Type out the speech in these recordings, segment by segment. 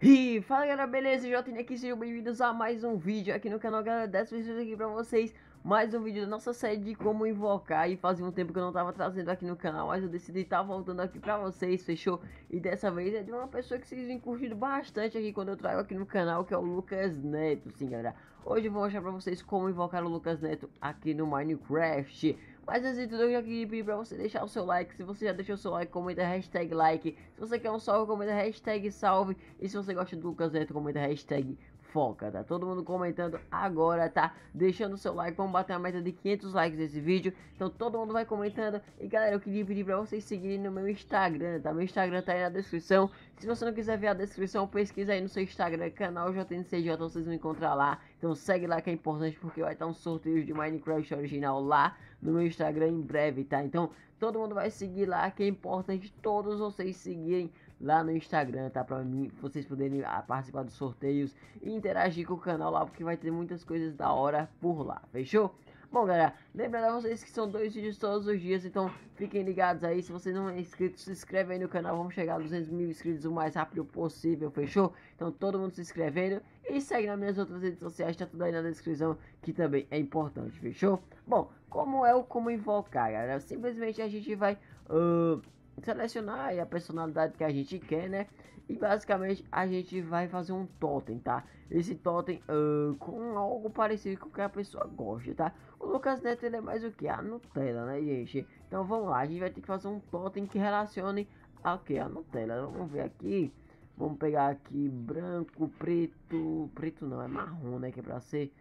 E fala galera, beleza? Jotinho aqui, sejam bem-vindos a mais um vídeo aqui no canal, galera. Dessa vez aqui pra vocês mais um vídeo da nossa série de como invocar. E fazia um tempo que eu não tava trazendo aqui no canal, mas eu decidi estar tá voltando aqui pra vocês, fechou? E dessa vez é de uma pessoa que vocês vêm curtindo bastante aqui quando eu trago aqui no canal, que é o Lucas Neto, sim galera. Hoje eu vou mostrar pra vocês como invocar o Lucas Neto aqui no Minecraft. Mas antes de tudo eu queria pedir pra você deixar o seu like. Se você já deixou o seu like, comenta hashtag like. Se você quer um salve, comenta hashtag salve. E se você gosta do Lucas Neto, comenta hashtag foca, tá? Todo mundo comentando agora, tá? Deixando o seu like, vamos bater a meta de 500 likes nesse vídeo. Então todo mundo vai comentando. E galera, eu queria pedir pra vocês seguirem no meu Instagram, tá? Meu Instagram tá aí na descrição. Se você não quiser ver a descrição, pesquisa aí no seu Instagram, canal JNCJ, vocês vão encontrar lá. Então segue lá que é importante, porque vai estar um sorteio de Minecraft original lá no meu Instagram em breve, tá? Então todo mundo vai seguir lá, que é importante todos vocês seguirem lá no Instagram, tá? Pra mim, vocês poderem ah, participar dos sorteios e interagir com o canal lá, porque vai ter muitas coisas da hora por lá, fechou? Bom, galera, lembrando a vocês que são dois vídeos todos os dias, então fiquem ligados aí. Se você não é inscrito, se inscreve aí no canal. Vamos chegar a 200 mil inscritos o mais rápido possível, fechou? Então todo mundo se inscrevendo e segue nas minhas outras redes sociais, tá tudo aí na descrição, que também é importante, fechou? Bom, como é o como invocar, galera? Simplesmente a gente vai... Uh, selecionar a personalidade que a gente quer, né? E basicamente a gente vai fazer um totem, tá? Esse totem uh, com algo parecido com o que a pessoa gosta, tá? O Lucas Neto ele é mais o que? A Nutella, né, gente? Então vamos lá, a gente vai ter que fazer um totem que relacione a que? A Nutella. Vamos ver aqui. Vamos pegar aqui branco, preto. Preto não, é marrom, né? Que é pra ser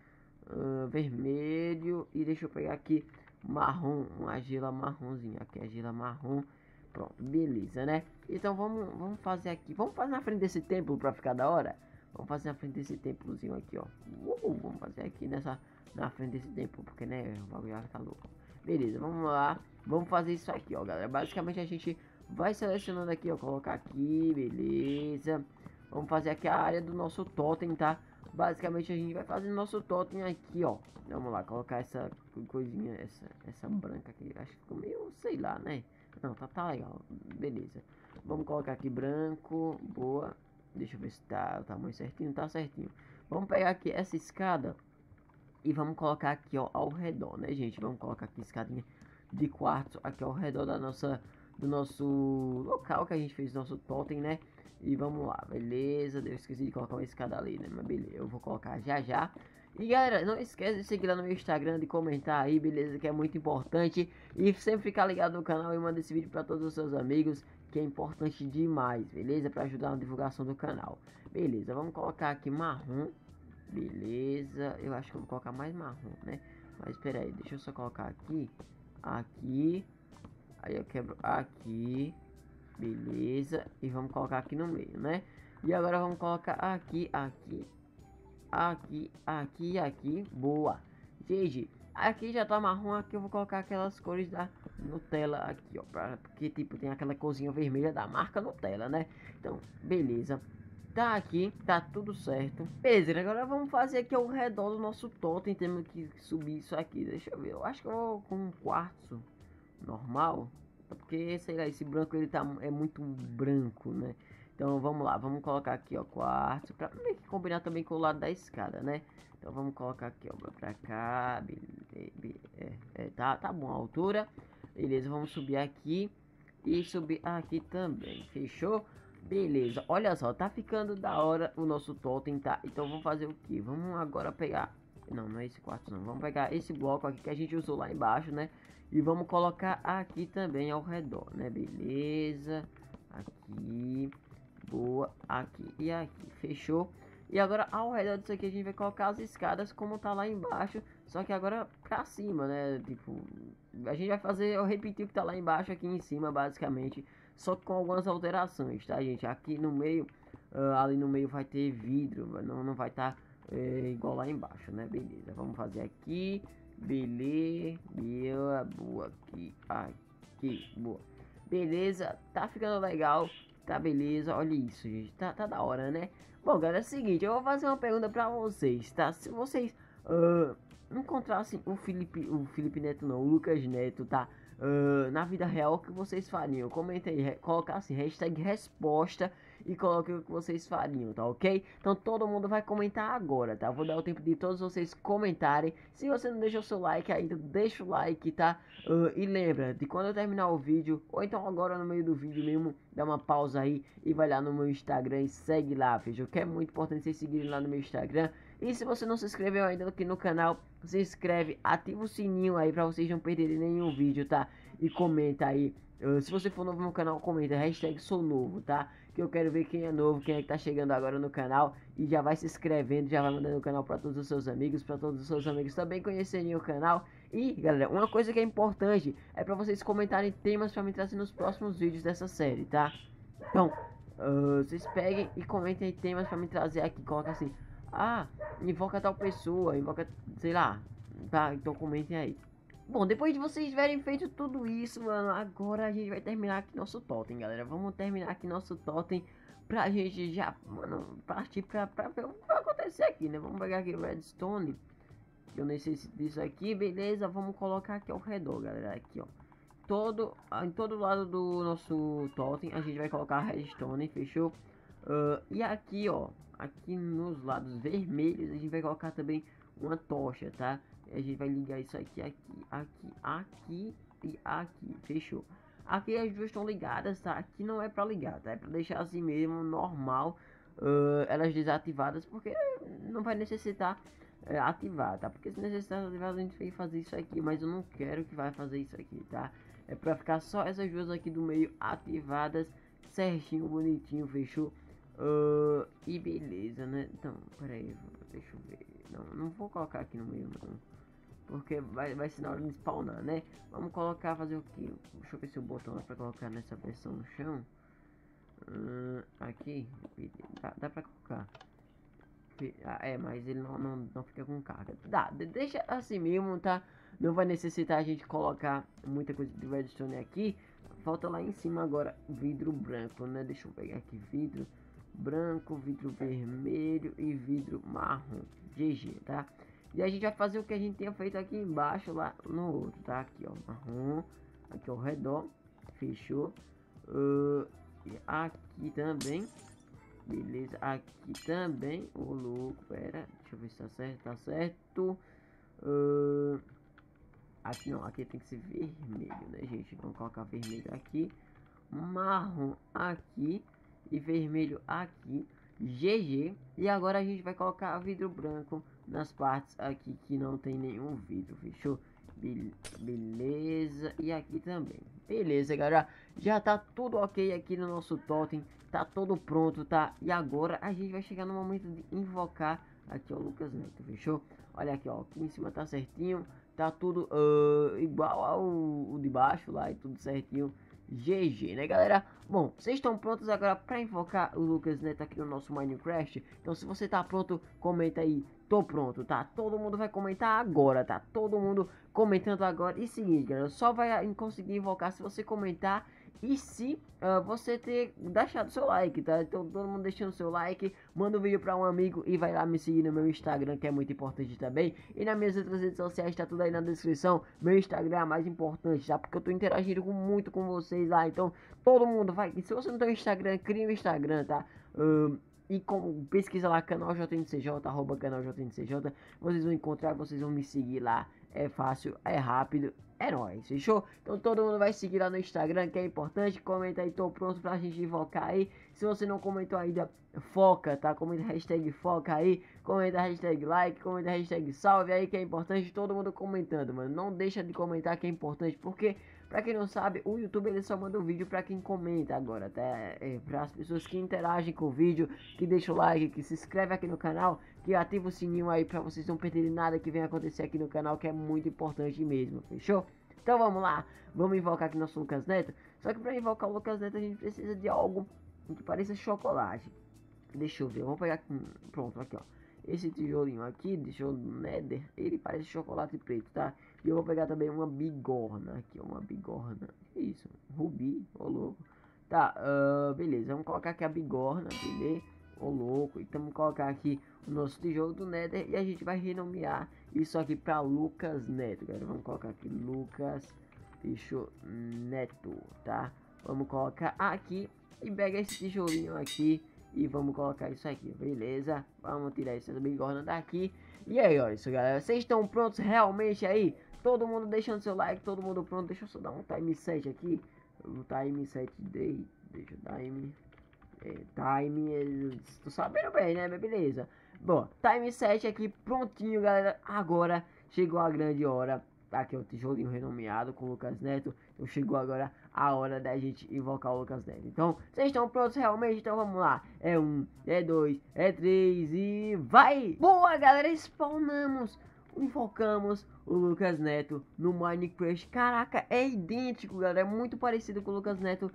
uh, vermelho. E deixa eu pegar aqui marrom, uma gela marronzinha. Aqui é gela marrom. Pronto, beleza, né? Então vamos, vamos fazer aqui. Vamos fazer na frente desse templo pra ficar da hora? Vamos fazer na frente desse templozinho aqui, ó. Uh, vamos fazer aqui nessa, na frente desse templo, porque, né, o bagulho já tá louco. Beleza, vamos lá. Vamos fazer isso aqui, ó, galera. Basicamente a gente vai selecionando aqui, ó. Colocar aqui, beleza. Vamos fazer aqui a área do nosso totem, tá? Basicamente a gente vai fazer nosso totem aqui, ó. Vamos lá, colocar essa coisinha, essa, essa branca aqui. Acho que ficou meio, sei lá, né? Não, tá, tá legal. Beleza. Vamos colocar aqui branco. Boa. Deixa eu ver se tá o tamanho certinho. Tá certinho. Vamos pegar aqui essa escada. E vamos colocar aqui, ó, ao redor, né, gente? Vamos colocar aqui escadinha de quartzo aqui ao redor da nossa, do nosso local que a gente fez nosso totem, né? E vamos lá, beleza? Eu esqueci de colocar uma escada ali, né? Mas beleza, eu vou colocar já já. E galera, não esquece de seguir lá no meu Instagram, de comentar aí, beleza? Que é muito importante. E sempre ficar ligado no canal e manda esse vídeo para todos os seus amigos, que é importante demais, beleza? Para ajudar na divulgação do canal. Beleza, vamos colocar aqui marrom. Beleza, eu acho que eu vou colocar mais marrom, né? Mas espera aí, deixa eu só colocar aqui. Aqui. Aí eu quebro aqui. Beleza. E vamos colocar aqui no meio, né? E agora vamos colocar aqui, aqui aqui, aqui, aqui, boa. Gente, aqui já tá marrom, aqui eu vou colocar aquelas cores da Nutella aqui, ó, pra, porque tipo tem aquela cozinha vermelha da marca Nutella, né? Então, beleza. Tá aqui, tá tudo certo. Beleza, agora vamos fazer aqui ao redor do nosso totem, temos que subir isso aqui, deixa eu ver. Eu acho que eu vou com um quartzo normal, porque sei lá, esse branco ele tá é muito branco, né? Então vamos lá, vamos colocar aqui, ó, quarto, pra combinar também com o lado da escada, né? Então vamos colocar aqui, ó, pra cá, é, é, tá, tá bom a altura. Beleza, vamos subir aqui e subir aqui também, fechou? Beleza, olha só, tá ficando da hora o nosso totem, tá? Então vamos fazer o que? Vamos agora pegar, não, não é esse quarto não, vamos pegar esse bloco aqui que a gente usou lá embaixo, né? E vamos colocar aqui também ao redor, né? Beleza, aqui... Boa, aqui e aqui, fechou? E agora ao redor disso aqui a gente vai colocar as escadas como tá lá embaixo, só que agora pra cima, né? Tipo, a gente vai fazer, eu repetir o que tá lá embaixo aqui em cima, basicamente, só com algumas alterações, tá, gente? Aqui no meio, uh, ali no meio vai ter vidro, não, não vai estar tá, é, igual lá embaixo, né? Beleza, vamos fazer aqui, beleza, boa, aqui, aqui, boa. Beleza, tá ficando legal. Tá beleza, olha isso, gente. Tá, tá da hora, né? Bom, galera, é o seguinte, eu vou fazer uma pergunta pra vocês, tá? Se vocês uh, encontrassem o Felipe, o Felipe Neto não, o Lucas Neto, tá? Uh, na vida real, o que vocês fariam? Comenta aí, colocasse hashtag resposta e coloque o que vocês fariam, tá ok? Então todo mundo vai comentar agora, tá? Vou dar o tempo de todos vocês comentarem. Se você não deixou seu like ainda, deixa o like, tá? Uh, e lembra, de quando eu terminar o vídeo, ou então agora no meio do vídeo mesmo, dá uma pausa aí e vai lá no meu Instagram e segue lá, fechou? Que é muito importante vocês seguirem lá no meu Instagram. E se você não se inscreveu ainda aqui no canal, se inscreve, ativa o sininho aí pra vocês não perderem nenhum vídeo, tá? E comenta aí. Uh, se você for novo no canal, comenta hashtag sou novo, tá? Que eu quero ver quem é novo, quem é que tá chegando agora no canal. E já vai se inscrevendo, já vai mandando o canal para todos os seus amigos, para todos os seus amigos também conhecerem o canal. E, galera, uma coisa que é importante é para vocês comentarem temas para me trazer nos próximos vídeos dessa série, tá? Então, uh, vocês peguem e comentem temas para me trazer aqui. Coloca assim, ah, invoca tal pessoa, invoca, sei lá. Tá, então comentem aí. Bom, depois de vocês tiverem feito tudo isso, mano, agora a gente vai terminar aqui nosso totem, galera. Vamos terminar aqui nosso totem pra gente já, mano, partir pra, pra ver o que vai acontecer aqui, né? Vamos pegar aqui o redstone, que eu necessito disso aqui, beleza? Vamos colocar aqui ao redor, galera, aqui, ó. Todo, em todo lado do nosso totem, a gente vai colocar redstone, fechou? Uh, e aqui, ó, aqui nos lados vermelhos, a gente vai colocar também uma tocha, tá? A gente vai ligar isso aqui, aqui, aqui, aqui e aqui. Fechou. Aqui as duas estão ligadas, tá? Aqui não é para ligar, tá? É para deixar assim mesmo, normal. Uh, elas desativadas, porque não vai necessitar uh, ativar, tá? Porque se necessitar ativar, a gente vai fazer isso aqui. Mas eu não quero que vai fazer isso aqui, tá? É para ficar só essas duas aqui do meio ativadas, certinho, bonitinho, fechou? Uh, e beleza, né? Então, peraí, deixa eu ver. Não, não vou colocar aqui no meio, não. Porque vai, vai ser na hora de spawnar, né? Vamos colocar, fazer o que? Deixa eu ver se o botão dá pra colocar nessa versão no chão. Uh, aqui, dá, dá pra colocar. Ah, é, mas ele não, não, não fica com carga. Dá, deixa assim mesmo, tá? Não vai necessitar a gente colocar muita coisa de redstone aqui. Falta lá em cima agora vidro branco, né? Deixa eu pegar aqui vidro branco, vidro vermelho e vidro marrom. GG, tá? E a gente vai fazer o que a gente tinha feito aqui embaixo, lá no outro, tá? Aqui, ó, marrom. Aqui ao redor. Fechou. Uh, aqui também. Beleza. Aqui também. Ô, louco, pera. Deixa eu ver se tá certo. Tá certo. Uh, aqui não, aqui tem que ser vermelho, né, gente? Vamos colocar vermelho aqui. Marrom aqui. E vermelho aqui. GG. E agora a gente vai colocar vidro branco nas partes aqui que não tem nenhum vidro, fechou? Be beleza, e aqui também. Beleza, galera, já tá tudo ok aqui no nosso totem, tá todo pronto, tá? E agora a gente vai chegar no momento de invocar aqui, ó, Lucas Neto, fechou? Olha aqui, ó, aqui em cima tá certinho, tá tudo uh, igual ao, de baixo lá e tudo certinho. GG, né galera? Bom, vocês estão prontos agora para invocar o Lucas Neto aqui no nosso Minecraft? Então se você tá pronto, comenta aí, tô pronto, tá? Todo mundo vai comentar agora, tá? Todo mundo comentando agora. E seguinte, galera, só vai conseguir invocar se você comentar e se uh, você ter deixado seu like, tá? Então todo mundo deixando seu like, manda o um vídeo para um amigo e vai lá me seguir no meu Instagram, que é muito importante também. E nas minhas outras redes sociais, tá tudo aí na descrição. Meu Instagram é mais importante, tá? Porque eu tô interagindo com, muito com vocês lá. Então todo mundo vai. Se você não tem Instagram, cria um Instagram, tá? E com, pesquisa lá canal JNCJ, arroba canal JNCJ, vocês vão encontrar, vocês vão me seguir lá. É fácil, é rápido, é nóis, fechou? Então todo mundo vai seguir lá no Instagram, que é importante. Comenta aí, tô pronto pra gente invocar aí. Se você não comentou ainda, foca, tá? Comenta hashtag foca aí. Comenta hashtag like, comenta hashtag salve aí, que é importante. Todo mundo comentando, mano. Não deixa de comentar que é importante, porque Pra quem não sabe, o YouTube ele só manda o vídeo pra quem comenta agora, tá? É, pra as pessoas que interagem com o vídeo, que deixam o like, que se inscreve aqui no canal, que ativa o sininho aí pra vocês não perderem nada que vem acontecer aqui no canal, que é muito importante mesmo, fechou? Então vamos lá, vamos invocar aqui nosso Lucas Neto. Só que pra invocar o Lucas Neto a gente precisa de algo que pareça chocolate. Deixa eu ver, vamos pegar aqui, pronto, aqui ó. Esse tijolinho aqui, tijolo Nether, ele parece chocolate preto, tá? E eu vou pegar também uma bigorna aqui, uma bigorna. Que isso? Rubi, ô louco. Tá, uh, beleza. Vamos colocar aqui a bigorna, beleza? Ô louco. Então vamos colocar aqui o nosso tijolo do Nether e a gente vai renomear isso aqui para Lucas Neto, galera. Vamos colocar aqui Lucas Bicho Neto, tá? Vamos colocar aqui E pega esse tijolinho aqui e vamos colocar isso aqui, beleza? Vamos tirar essa bigorna daqui. E aí, olha isso, galera. Vocês estão prontos realmente aí? Todo mundo deixando seu like, todo mundo pronto. Deixa eu só dar um time set aqui. O time set day. Deixa o time. É, time. Tô sabendo bem, né? Beleza. Bom, time set aqui prontinho, galera. Agora chegou a grande hora. Tá aqui o tijolinho renomeado com o Lucas Neto. Então chegou agora a hora da gente invocar o Lucas Neto. Então, vocês estão prontos realmente? Então vamos lá. É um, é dois, é três e vai! Boa, galera, spawnamos! Invocamos o Lucas Neto no Minecraft. Caraca, é idêntico, galera. É muito parecido com o Lucas Neto,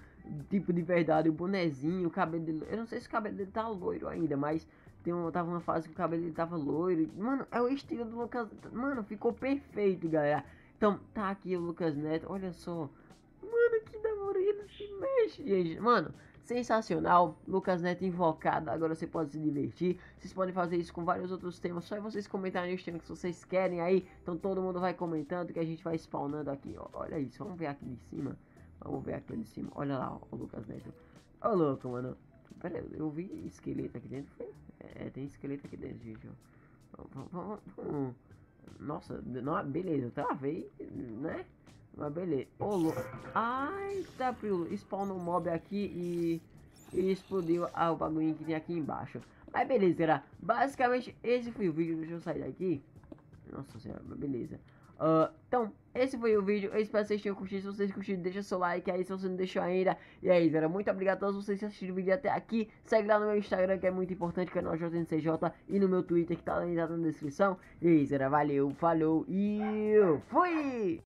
tipo de verdade. O bonezinho, o cabelo dele. Eu não sei se o cabelo dele tá loiro ainda, mas tem uma, tava uma fase que o cabelo dele tava loiro. Mano, é o estilo do Lucas. Mano, ficou perfeito, galera. Então, tá aqui o Lucas Neto. Olha só. Mano, que da hora ele se mexe, gente. Mano, sensacional. Lucas Neto invocado. Agora você pode se divertir. Vocês podem fazer isso com vários outros temas. Só é vocês comentarem os temas que vocês querem aí. Então todo mundo vai comentando que a gente vai spawnando aqui. Ó. Olha isso. Vamos ver aqui de cima. Vamos ver aqui de cima. Olha lá, ó, o Lucas Neto. Ô, louco, mano. Pera aí, eu vi esqueleto aqui dentro. É, tem esqueleto aqui dentro, gente. Ó. Nossa, não, beleza, eu travei, né? Mas beleza. Ô, louco. Ai, tá frio. Spawn um mob aqui e, e explodiu ah, o bagulho que tem aqui embaixo. Mas beleza, galera. Basicamente, esse foi o vídeo. Deixa eu sair daqui. Nossa senhora, beleza. Uh, então, esse foi o vídeo. Eu espero que vocês tenham curtido. Se vocês curtiram, deixa seu like aí se você não deixou ainda. E aí, galera, muito obrigado a todos vocês que assistiram o vídeo até aqui. Segue lá no meu Instagram, que é muito importante, canal JNCJ. E no meu Twitter, que tá aí na descrição. E aí, galera, valeu, falou e fui!